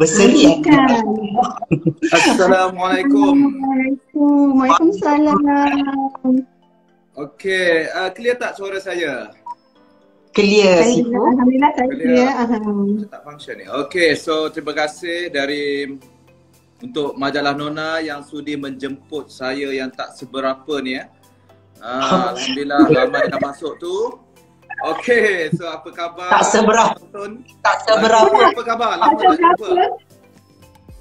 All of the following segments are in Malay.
Berseri ya. Assalamualaikum. Assalamualaikum. Waalaikumsalam. Okey, uh, clear tak suara saya? Clear Saya- Sifu. Alhamdulillah saya Clear. clear. Aham. Tak function ni. Okey, so terima kasih dari untuk majalah Nona yang sudi menjemput saya yang tak seberapa ni ya. Uh, Alhamdulillah ramai dah masuk tu. Okey, so apa khabar? Tak seberapa. Tonton. Tak seberapa. Apa khabar? Lama tak jumpa.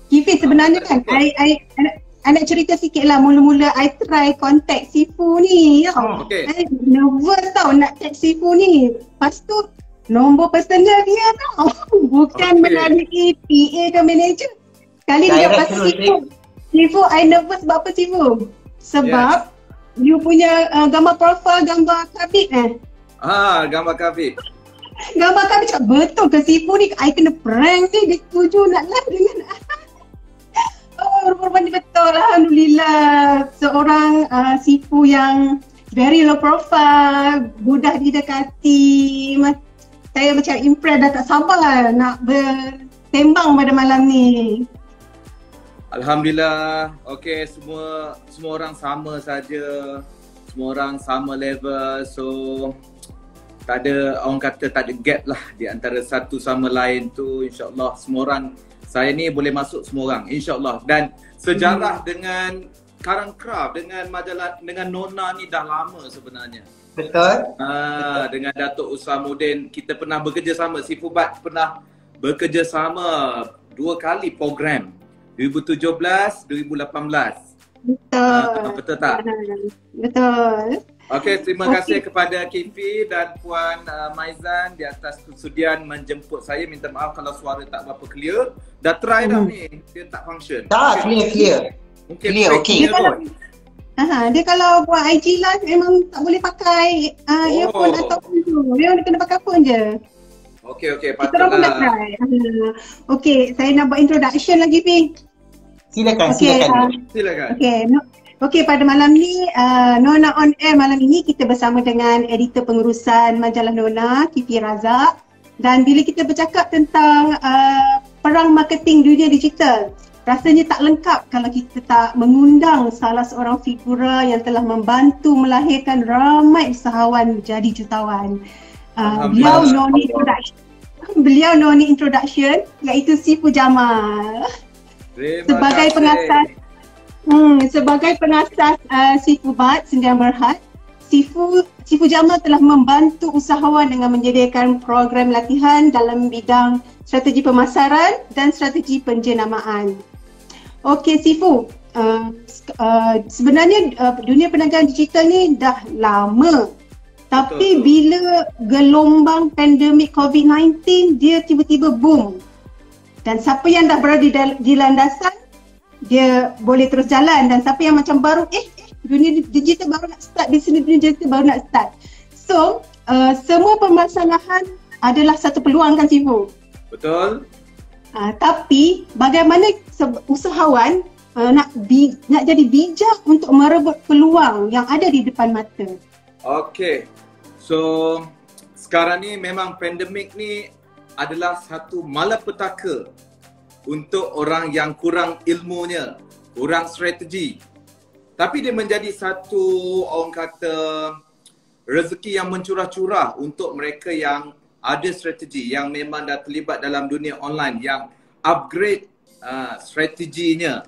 Kifi sebenarnya kan, I, I, I, nak- cerita sikit lah mula-mula I try contact Sifu ni tau. Okey. I nervous tau nak text Sifu ni. Lepas tu nombor personal dia tau. Bukan Okey. melalui PA ke manager. Sekali dia dapat Sifu. Sifu, I nervous sebab apa Sifu? Sebab you punya uh, gambar profile, gambar kabit eh. Ah, gambar Kafif. Gambar kami cakap betul ke Sifu ni I kena prank ni dia setuju nak live dengan Oh rupa-rupa ni betul Alhamdulillah Seorang uh, Sifu yang very low profile Mudah didekati Saya macam impressed dah tak sabar lah nak bertembang pada malam ni Alhamdulillah. Okey, semua semua orang sama saja. Semua orang sama level. So tak ada orang kata tak ada gap lah di antara satu sama lain tu. InsyaAllah semua orang saya ni boleh masuk semua orang insyaAllah dan sejarah dengan Karang Craft dengan majalah dengan Nona ni dah lama sebenarnya. Betul. Ah, dengan Datuk Usamuddin kita pernah bekerja sama. Si Fubat pernah bekerja sama dua kali program 2017, 2018. Betul Ah, betul tak? Betul Okey, terima Okey. kasih kepada Kifi dan Puan uh, Maizan di atas kesudian menjemput saya. Minta maaf kalau suara tak berapa clear. Dah try dah Hmm. ni, dia tak function. Tak, clear, clear. Mungkin Clear, okey. Dia kalau- kot. Aha, dia kalau buat IG live memang tak boleh pakai uh, Oh. earphone ataupun tu. Memang dia kena pakai phone je. Okey, okey, Kita orang pun dah patutlah. try. Okay, saya nak buat introduction lagi, Pi. Silakan, Okay, silakan. uh, Silakan. okay, no, okay, pada malam ni, uh, Nona On Air malam ini kita bersama dengan editor pengurusan majalah Nona, Kifi Razak. Dan bila kita bercakap tentang uh, perang marketing dunia digital, rasanya tak lengkap kalau kita tak mengundang salah seorang figura yang telah membantu melahirkan ramai usahawan jadi jutawan. Uh, beliau Alhamdulillah. no need introduction. Beliau no need introduction iaitu Sifu Jamal. Terima Sebagai kasih. pengasas Hmm, sebagai pengasas uh, Sifu Bat Sendirian Berhad, Sifu Sifu Jamal telah membantu usahawan dengan menyediakan program latihan dalam bidang strategi pemasaran dan strategi penjenamaan. Okey Sifu, uh, uh, sebenarnya uh, dunia perniagaan digital ni dah lama. Tapi Betul, betul. bila gelombang pandemik COVID-19 dia tiba-tiba boom. Dan siapa yang dah berada di, di landasan dia boleh terus jalan dan siapa yang macam baru eh, eh dunia di- digital baru nak start di sini dunia digital baru nak start. So uh, semua permasalahan adalah satu peluang kan Sifu. Betul? Uh, tapi bagaimana usahawan uh, nak bi- nak jadi bijak untuk merebut peluang yang ada di depan mata. Okey. So sekarang ni memang pandemik ni adalah satu malapetaka untuk orang yang kurang ilmunya, kurang strategi. Tapi dia menjadi satu orang kata rezeki yang mencurah-curah untuk mereka yang ada strategi yang memang dah terlibat dalam dunia online yang upgrade uh, strateginya.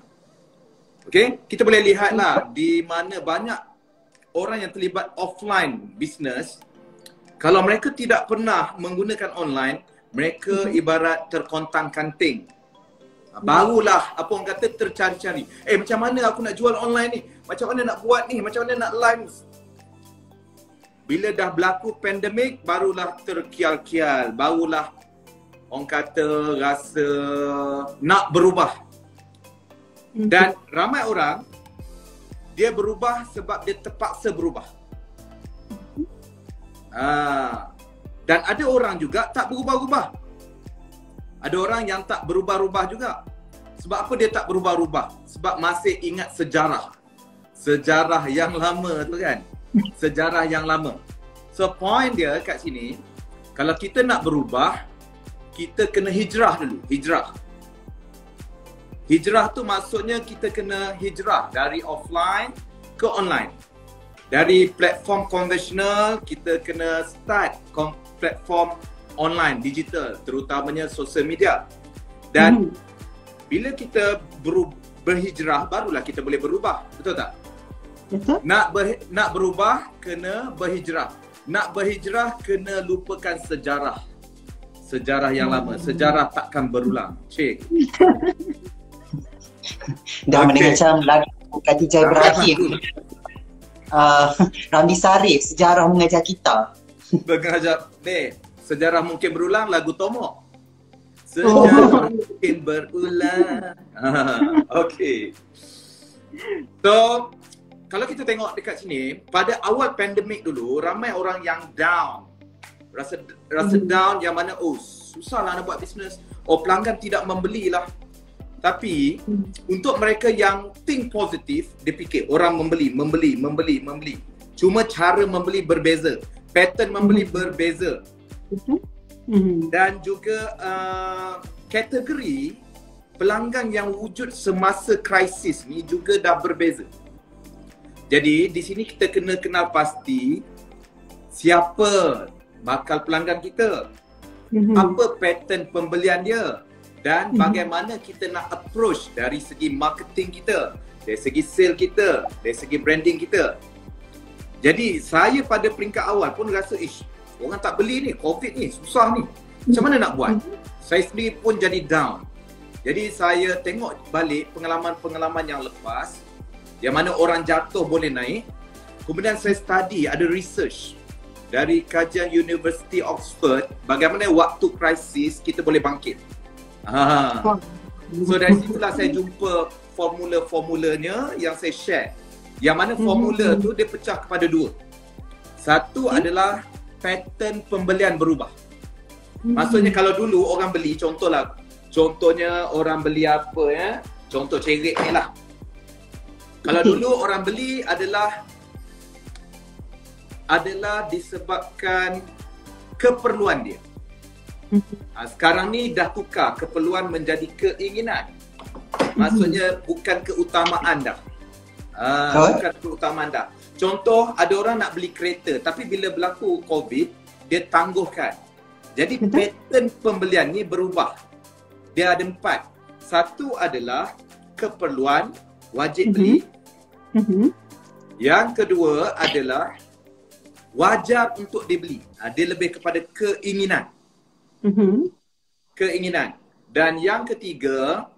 Okey, kita boleh lihatlah di mana banyak orang yang terlibat offline business kalau mereka tidak pernah menggunakan online, mereka ibarat terkontang-kanting. Ah, Barulah apa orang kata tercari-cari. Eh macam mana aku nak jual online ni? Macam mana nak buat ni? Macam mana nak live? Bila dah berlaku pandemik barulah terkial-kial, barulah orang kata rasa nak berubah. Dan ramai orang dia berubah sebab dia terpaksa berubah. Ah, dan ada orang juga tak berubah-ubah. Ada orang yang tak berubah-ubah juga. Sebab apa dia tak berubah-ubah? Sebab masih ingat sejarah. Sejarah yang lama tu kan. Sejarah yang lama. So point dia kat sini, kalau kita nak berubah, kita kena hijrah dulu. Hijrah. Hijrah tu maksudnya kita kena hijrah dari offline ke online. Dari platform konvensional kita kena start platform online digital terutamanya sosial media. Dan Mhm. bila kita beru- berhijrah barulah kita boleh berubah. Betul tak? Betul? Nak ber, nak berubah kena berhijrah. Nak berhijrah kena lupakan sejarah. Sejarah yang lama. Sejarah takkan berulang. Cik. Dah okay. macam lagu Khadijah Ibrahim. Uh, Ramli Sarif, sejarah mengajar kita. Bergajak. Ni, sejarah mungkin berulang lagu Tomo. Sejarah mungkin berulang. okay. So, kalau kita tengok dekat sini, pada awal pandemik dulu, ramai orang yang down. Rasa rasa Hmm. down yang mana, oh susahlah nak buat bisnes. Oh pelanggan tidak membelilah. Tapi Hmm. untuk mereka yang think positif, dia fikir orang membeli, membeli, membeli, membeli. Cuma cara membeli berbeza. Pattern membeli Hmm. berbeza. Betul? Mhm. Dan juga uh, kategori pelanggan yang wujud semasa krisis ni juga dah berbeza. Jadi di sini kita kena kenal pasti siapa bakal pelanggan kita, Mhm. apa pattern pembelian dia dan Mhm. bagaimana kita nak approach dari segi marketing kita, dari segi sale kita, dari segi branding kita. Jadi saya pada peringkat awal pun rasa ish orang tak beli ni, covid ni susah ni. Macam mana nak buat? Saya sendiri pun jadi down. Jadi saya tengok balik pengalaman-pengalaman yang lepas yang mana orang jatuh boleh naik. Kemudian saya study, ada research dari kajian University Oxford bagaimana waktu krisis kita boleh bangkit. Ha. So dari situlah saya jumpa formula-formulanya yang saya share. Yang mana formula Mhm. tu dia pecah kepada dua. Satu Okay. adalah pattern pembelian berubah. Mhm. Maksudnya kalau dulu orang beli contohlah contohnya orang beli apa ya? Contoh cerik ni lah. Kalau dulu orang beli adalah adalah disebabkan keperluan dia. Ha, sekarang ni dah tukar keperluan menjadi keinginan. Maksudnya bukan keutamaan dah. Ha, Betul. bukan keutamaan dah. Contoh ada orang nak beli kereta tapi bila berlaku COVID dia tangguhkan. Jadi Betul. pattern pembelian ni berubah. Dia ada empat. Satu adalah keperluan wajib Mhm. beli. Mhm. Yang kedua adalah wajar untuk dibeli. Ha, dia lebih kepada keinginan. Mhm. Keinginan. Dan yang ketiga,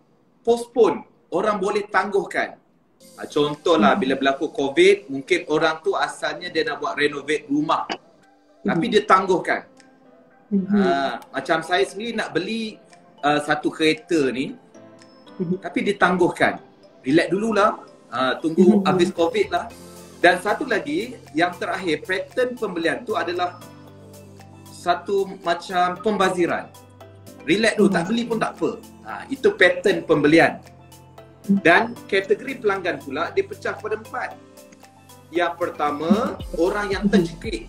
postpone. Orang boleh tangguhkan. Ha, contohlah bila berlaku COVID, mungkin orang tu asalnya dia nak buat renovate rumah. Tapi dia tangguhkan. Mhm. Ha, macam saya sendiri nak beli uh, satu kereta ni, Mhm. tapi ditangguhkan. Relax dululah. Ha, tunggu Mhm. habis COVID lah. Dan satu lagi, yang terakhir, pattern pembelian tu adalah satu macam pembaziran. Relax dulu, tak beli pun tak apa. Ha, itu pattern pembelian. Dan kategori pelanggan pula dia pecah pada empat. Yang pertama, orang yang tercekik.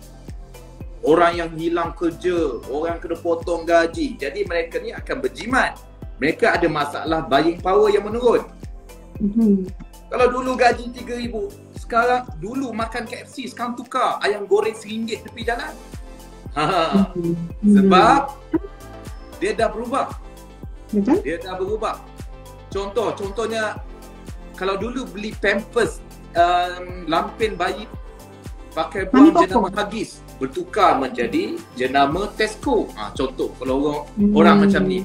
Orang yang hilang kerja, orang yang kena potong gaji. Jadi mereka ni akan berjimat. Mereka ada masalah buying power yang menurun. Mhm. Kalau dulu gaji RM3,000, sekarang dulu makan KFC, sekarang tukar ayam goreng RM1 tepi jalan. Ha, sebab dia dah berubah. Betul? Dia dah berubah. Contoh, contohnya kalau dulu beli Pampers um, lampin bayi pakai buang jenama Huggies bertukar menjadi jenama Tesco. Ha, contoh kalau orang Hmm. orang macam ni.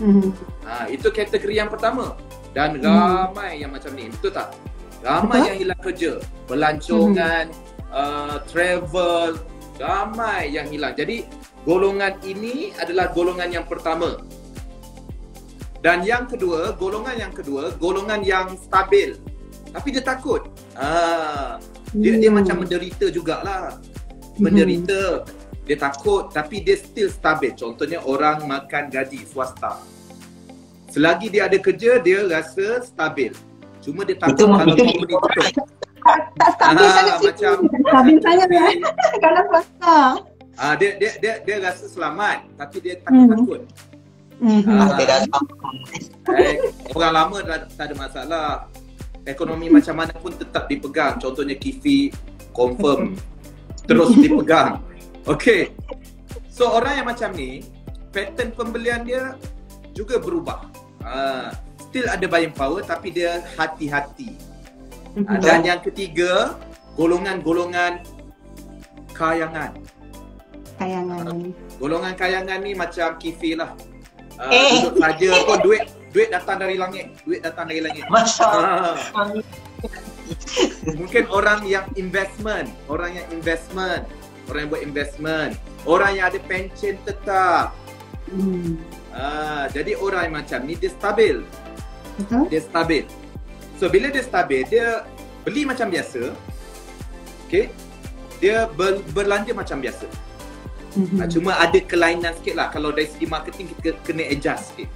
Mhm. Ha, itu kategori yang pertama. Dan Hmm. ramai yang macam ni. Betul tak? Ramai Betul. yang hilang kerja. Pelancongan, uh, travel, ramai yang hilang. Jadi golongan ini adalah golongan yang pertama. Dan yang kedua, golongan yang kedua, golongan yang stabil. Tapi dia takut. Ah, dia dia Hmm. macam menderita jugalah. Menderita. Dia takut tapi dia still stabil. Contohnya orang makan gaji swasta. Selagi dia ada kerja, dia rasa stabil. Cuma dia takut Itu- kalau itu- company tutup. Tak, tak stabil Ah, sangat sih. macam- Stabil sangat lah. Kalau swasta. Ah dia dia dia dia rasa selamat tapi dia Hmm. takut-takut. Mhm. Ah. Dia dah Eh, orang lama tak, tak ada masalah. Ekonomi macam mana pun tetap dipegang. Contohnya Kifi confirm terus dipegang. Okay. So orang yang macam ni, pattern pembelian dia juga berubah. Uh, still ada buying power tapi dia hati-hati. Uh, dan yang ketiga, golongan-golongan kayangan. Kayangan. Golongan kayangan ni macam Kifi lah. Uh, Eh. duduk saja pun duit duit datang dari langit. Duit datang dari langit. Masya Allah. Ah, mungkin orang yang investment, orang yang investment, orang yang buat investment, orang yang ada pension tetap. Hmm. Ah, jadi orang yang macam ni dia stabil, Betul? dia stabil. So bila dia stabil, dia beli macam biasa. Okay? Dia ber, berlanja macam biasa. Mhm. Hmm. Cuma ada kelainan sikit lah kalau dari segi marketing kita kena adjust sikit.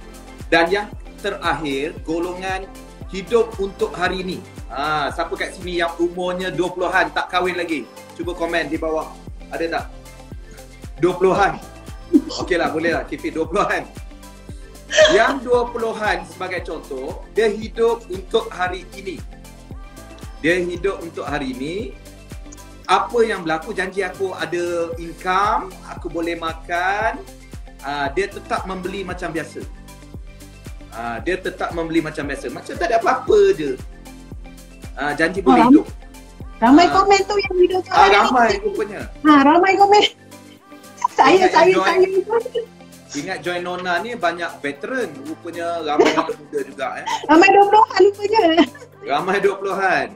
Dan yang terakhir, golongan hidup untuk hari ini. Ha, siapa kat sini yang umurnya 20-an tak kahwin lagi? Cuba komen di bawah. Ada tak? 20-an. Okey lah, boleh lah. Kifi 20-an. Yang 20-an sebagai contoh, dia hidup untuk hari ini. Dia hidup untuk hari ini. Apa yang berlaku, janji aku ada income, aku boleh makan. Uh, dia tetap membeli macam biasa. Uh, dia tetap membeli macam biasa. Macam tak ada apa-apa je. Uh, janji boleh Oh, hidup. Ramai Ah. komen tu yang tu. Ah, ramai rupanya. Ha, ramai komen. Saya, saya, enjoy. saya. Ingat join Nona ni banyak veteran. Rupanya ramai anak muda juga eh. Ramai 20-an rupanya. Ramai 20-an.